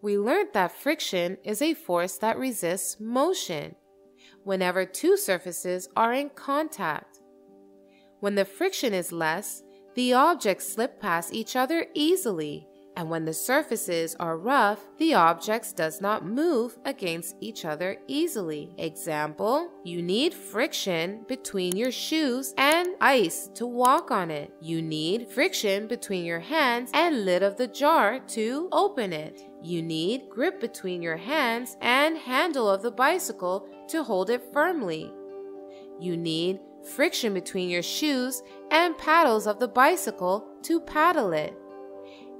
we learned that friction is a force that resists motion whenever two surfaces are in contact. When the friction is less, the objects slip past each other easily and when the surfaces are rough, the objects does not move against each other easily. Example, you need friction between your shoes and ice to walk on it. You need friction between your hands and lid of the jar to open it. You need grip between your hands and handle of the bicycle to hold it firmly. You need friction between your shoes and paddles of the bicycle to paddle it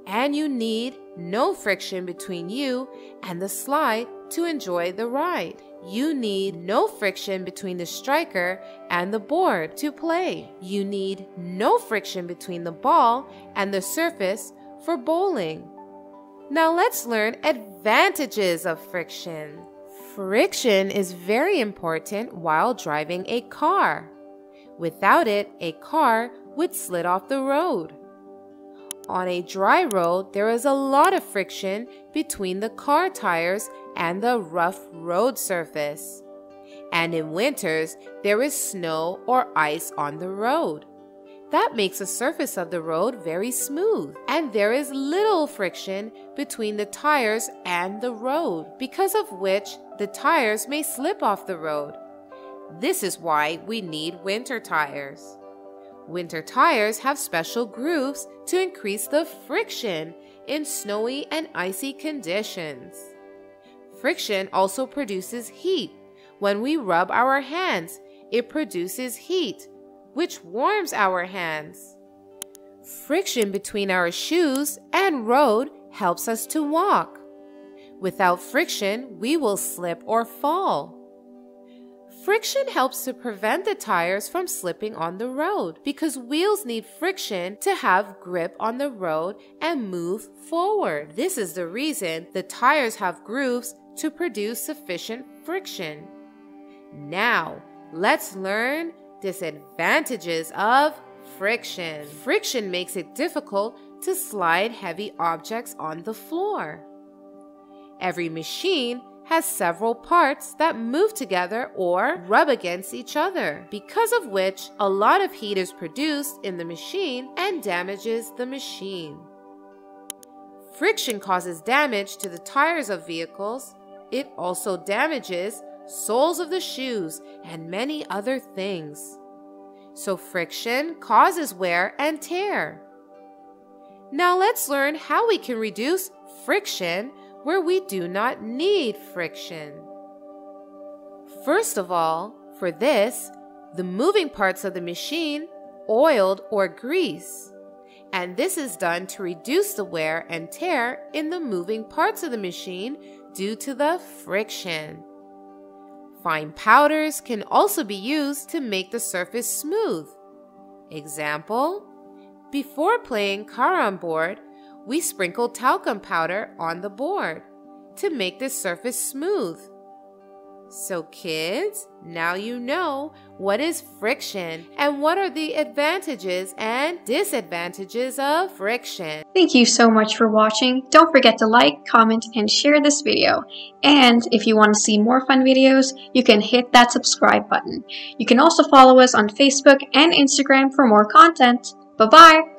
and you need no friction between you and the slide to enjoy the ride. You need no friction between the striker and the board to play. You need no friction between the ball and the surface for bowling. Now let's learn advantages of friction. Friction is very important while driving a car. Without it, a car would slid off the road. On a dry road, there is a lot of friction between the car tires and the rough road surface. And in winters, there is snow or ice on the road. That makes the surface of the road very smooth, and there is little friction between the tires and the road, because of which the tires may slip off the road. This is why we need winter tires. Winter tires have special grooves to increase the friction in snowy and icy conditions. Friction also produces heat. When we rub our hands, it produces heat, which warms our hands. Friction between our shoes and road helps us to walk. Without friction, we will slip or fall. Friction helps to prevent the tires from slipping on the road because wheels need friction to have grip on the road and move forward. This is the reason the tires have grooves to produce sufficient friction. Now, let's learn disadvantages of friction. Friction makes it difficult to slide heavy objects on the floor. Every machine has several parts that move together or rub against each other, because of which a lot of heat is produced in the machine and damages the machine. Friction causes damage to the tires of vehicles. It also damages soles of the shoes and many other things. So friction causes wear and tear. Now let's learn how we can reduce friction where we do not need friction. First of all, for this, the moving parts of the machine oiled or grease. And this is done to reduce the wear and tear in the moving parts of the machine due to the friction. Fine powders can also be used to make the surface smooth. Example, before playing carom board, we sprinkle talcum powder on the board to make the surface smooth. So kids, now you know what is friction and what are the advantages and disadvantages of friction. Thank you so much for watching. Don't forget to like, comment, and share this video. And if you want to see more fun videos, you can hit that subscribe button. You can also follow us on Facebook and Instagram for more content. Bye-bye!